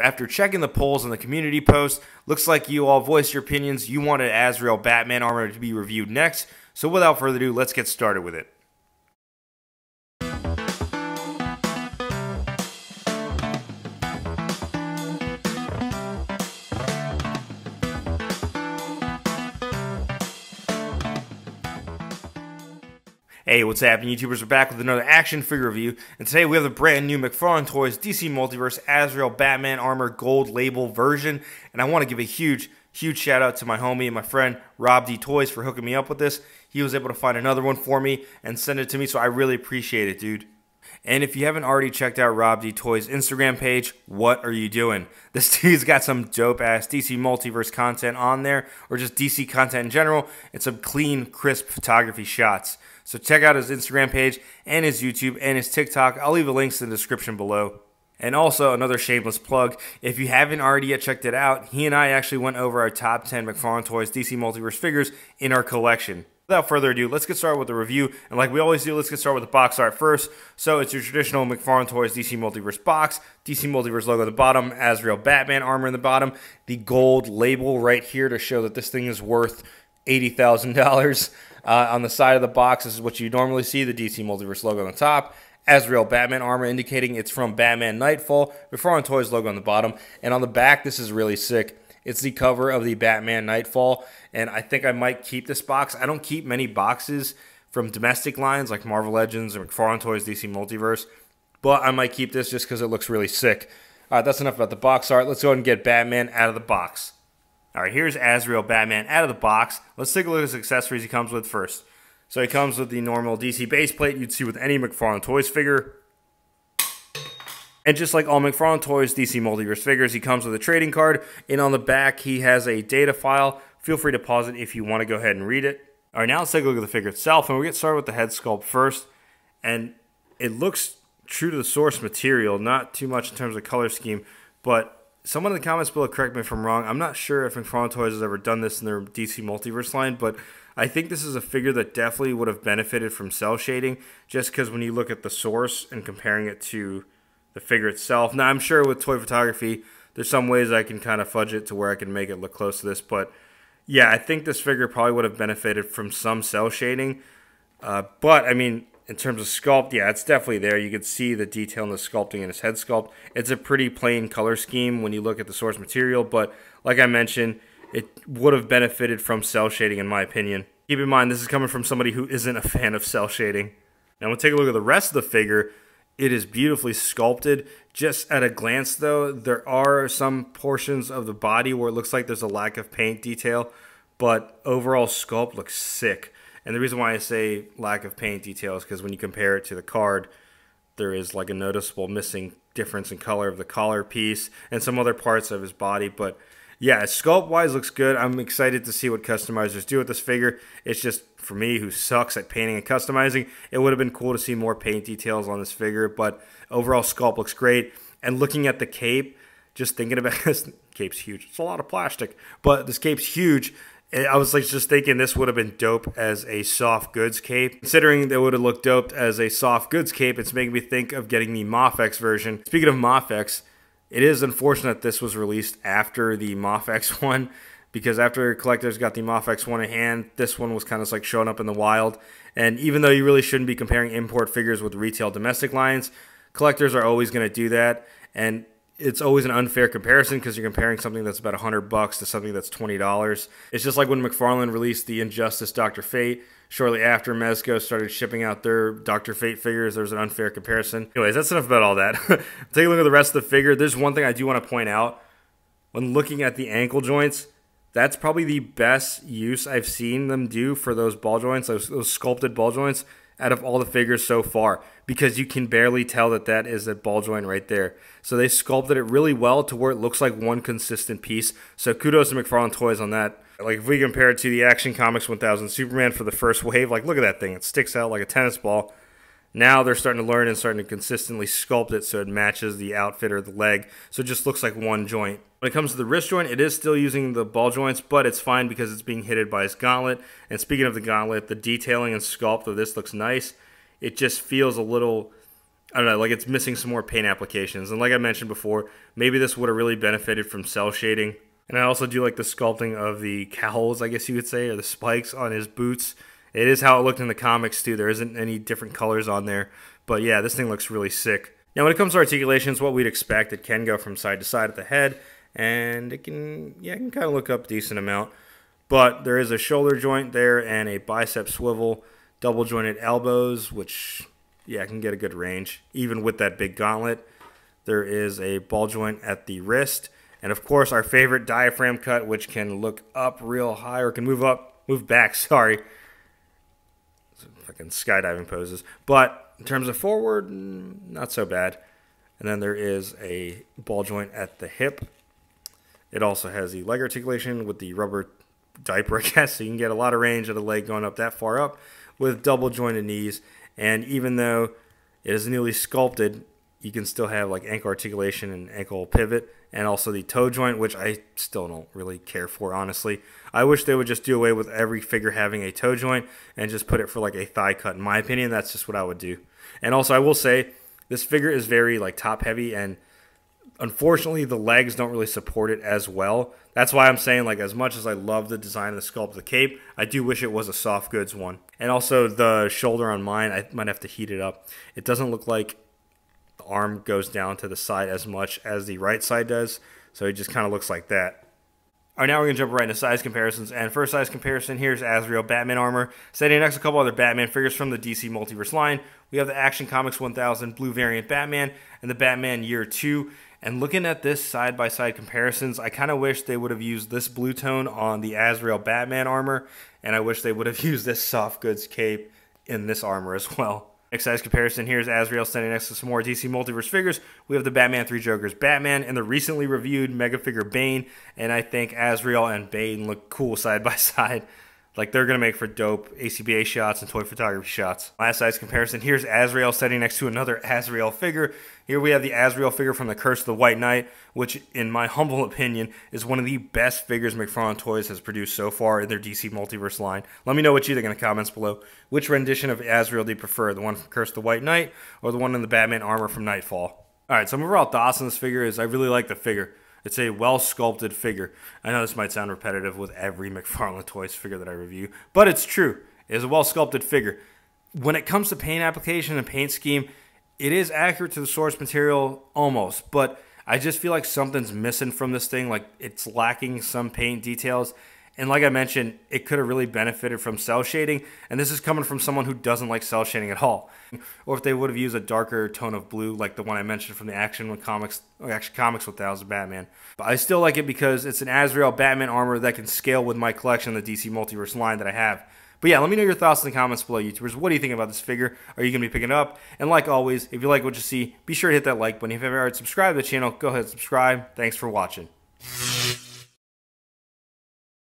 After checking the polls and the community post, looks like you all voiced your opinions. You wanted Azrael Batman armor to be reviewed next. So without further ado, let's get started with it. Hey, what's happening, YouTubers? We're back with another action figure review, and today we have the brand new McFarlane Toys DC Multiverse Azrael Batman Armor Gold Label version, and I want to give a huge, huge shout out to my homie and my friend Rob D Toys for hooking me up with this. He was able to find another one for me and send it to me, so I really appreciate it, dude. And if you haven't already checked out Rob D Toys Instagram page, what are you doing? This dude's got some dope ass DC multiverse content on there, or just DC content in general, and some clean, crisp photography shots. So check out his Instagram page and his YouTube and his TikTok. I'll leave the links in the description below. And also, another shameless plug if you haven't already yet checked it out, he and I actually went over our top 10 McFarlane Toys DC Multiverse figures in our collection. Without further ado, let's get started with the review. And like we always do, let's get started with the box art first. So it's your traditional McFarlane Toys DC Multiverse box, DC Multiverse logo at the bottom, Azrael Batman armor in the bottom, the gold label right here to show that this thing is worth $80,000. Uh, on the side of the box, this is what you normally see, the DC Multiverse logo on the top. Azrael Batman armor indicating it's from Batman Knightfall. McFarlane Toys logo on the bottom. And on the back, this is really sick. It's the cover of the Batman Knightfall, and I think I might keep this box. I don't keep many boxes from domestic lines like Marvel Legends or McFarlane Toys DC Multiverse, but I might keep this just because it looks really sick. All right, that's enough about the box art. Let's go ahead and get Batman out of the box. All right, here's Azrael Batman out of the box. Let's take a look at his accessories he comes with first. So he comes with the normal DC base plate you'd see with any McFarlane Toys figure. And just like all McFarlane Toys DC Multiverse figures, he comes with a trading card. And on the back, he has a data file. Feel free to pause it if you want to go ahead and read it. All right, now let's take a look at the figure itself. And we'll get started with the head sculpt first. And it looks true to the source material, not too much in terms of color scheme. But someone in the comments below, correct me if I'm wrong. I'm not sure if McFarlane Toys has ever done this in their DC Multiverse line, but I think this is a figure that definitely would have benefited from cell shading, just because when you look at the source and comparing it to the figure itself. Now, I'm sure with toy photography, there's some ways I can kind of fudge it to where I can make it look close to this. But yeah, I think this figure probably would have benefited from some cell shading. Uh, but I mean, in terms of sculpt, yeah, it's definitely there. You can see the detail in the sculpting in his head sculpt. It's a pretty plain color scheme when you look at the source material. But like I mentioned, it would have benefited from cell shading, in my opinion. Keep in mind, this is coming from somebody who isn't a fan of cell shading. Now, we'll take a look at the rest of the figure. It is beautifully sculpted. Just at a glance, though, there are some portions of the body where it looks like there's a lack of paint detail, but overall sculpt looks sick. And the reason why I say lack of paint details because when you compare it to the card, there is like a noticeable missing difference in color of the collar piece and some other parts of his body. But yeah, sculpt wise looks good. I'm excited to see what customizers do with this figure. It's just for me, who sucks at painting and customizing, it would have been cool to see more paint details on this figure. But overall, sculpt looks great. And looking at the cape, just thinking about this cape's huge. It's a lot of plastic, but this cape's huge. I was like just thinking this would have been dope as a soft goods cape. Considering it would have looked dope as a soft goods cape, it's making me think of getting the Mafex version. Speaking of Mafex, it is unfortunate this was released after the Mafex one because after collectors got the Mafex one in hand, this one was kind of like showing up in the wild. And even though you really shouldn't be comparing import figures with retail domestic lines, collectors are always going to do that. And it's always an unfair comparison because you're comparing something that's about 100 bucks to something that's $20. It's just like when McFarlane released the Injustice Dr. Fate. Shortly after Mezco started shipping out their Dr. Fate figures, there's an unfair comparison. Anyways, that's enough about all that. Take a look at the rest of the figure. There's one thing I do want to point out. When looking at the ankle joints, that's probably the best use I've seen them do for those ball joints, those, those sculpted ball joints out of all the figures so far because you can barely tell that that is a ball joint right there. So they sculpted it really well to where it looks like one consistent piece. So kudos to McFarlane Toys on that. Like if we compare it to the Action Comics 1000 Superman for the first wave, like look at that thing. It sticks out like a tennis ball. Now they're starting to learn and starting to consistently sculpt it so it matches the outfit or the leg. So it just looks like one joint. When it comes to the wrist joint, it is still using the ball joints, but it's fine because it's being hitted by his gauntlet. And speaking of the gauntlet, the detailing and sculpt of this looks nice. It just feels a little I don't know, like it's missing some more paint applications. And like I mentioned before, maybe this would have really benefited from cell shading. And I also do like the sculpting of the cowls, I guess you could say, or the spikes on his boots. It is how it looked in the comics too. There isn't any different colors on there. But yeah, this thing looks really sick. Now when it comes to articulations, what we'd expect, it can go from side to side at the head. And it can, yeah, it can kind of look up decent amount. But there is a shoulder joint there and a bicep swivel, double jointed elbows, which yeah, can get a good range. Even with that big gauntlet, there is a ball joint at the wrist. And of course, our favorite diaphragm cut, which can look up real high or can move up, move back, sorry. Fucking skydiving poses. But in terms of forward, mm, not so bad. And then there is a ball joint at the hip. It also has the leg articulation with the rubber diaper, I guess, so you can get a lot of range of the leg going up that far up with double jointed knees and even though it is newly sculpted, you can still have like ankle articulation and ankle pivot and also the toe joint, which I still don't really care for, honestly. I wish they would just do away with every figure having a toe joint and just put it for like a thigh cut. In my opinion, that's just what I would do. And also, I will say this figure is very like top heavy and unfortunately the legs don't really support it as well. That's why I'm saying like as much as I love the design of the sculpt of the cape, I do wish it was a soft goods one. And also the shoulder on mine, I might have to heat it up. It doesn't look like the arm goes down to the side as much as the right side does, so it just kind of looks like that. All right, now we're going to jump right into size comparisons. And first size comparison, here's Azrael Batman armor. Setting next a couple other Batman figures from the DC Multiverse line. We have the Action Comics 1000 Blue Variant Batman and the Batman Year 2. And looking at this side by side comparisons, I kind of wish they would have used this blue tone on the Azrael Batman armor, and I wish they would have used this soft goods cape in this armor as well. Next size comparison here is Azrael standing next to some more DC Multiverse figures. We have the Batman 3 Jokers Batman and the recently reviewed Mega Figure Bane, and I think Azrael and Bane look cool side by side. Like they're gonna make for dope ACBA shots and toy photography shots. Last size comparison. Here's Azrael sitting next to another Azrael figure. Here we have the Azrael figure from the Curse of the White Knight, which, in my humble opinion, is one of the best figures McFarlane Toys has produced so far in their DC Multiverse line. Let me know what you think in the comments below. Which rendition of Azrael do you prefer, the one from Curse of the White Knight or the one in the Batman armor from Knightfall? All right, so overall thoughts on this figure is I really like the figure. It's a well sculpted figure. I know this might sound repetitive with every McFarlane Toys figure that I review, but it's true. It is a well sculpted figure. When it comes to paint application and paint scheme, it is accurate to the source material almost, but I just feel like something's missing from this thing. Like it's lacking some paint details. And like I mentioned, it could have really benefited from cell shading. And this is coming from someone who doesn't like cell shading at all. Or if they would have used a darker tone of blue, like the one I mentioned from the Action Comics, Action Comics with Thousand Batman. But I still like it because it's an Azrael Batman armor that can scale with my collection, the DC Multiverse line that I have. But yeah, let me know your thoughts in the comments below, YouTubers. What do you think about this figure? Are you going to be picking it up? And like always, if you like what you see, be sure to hit that like button. If you haven't already subscribed to the channel, go ahead and subscribe. Thanks for watching.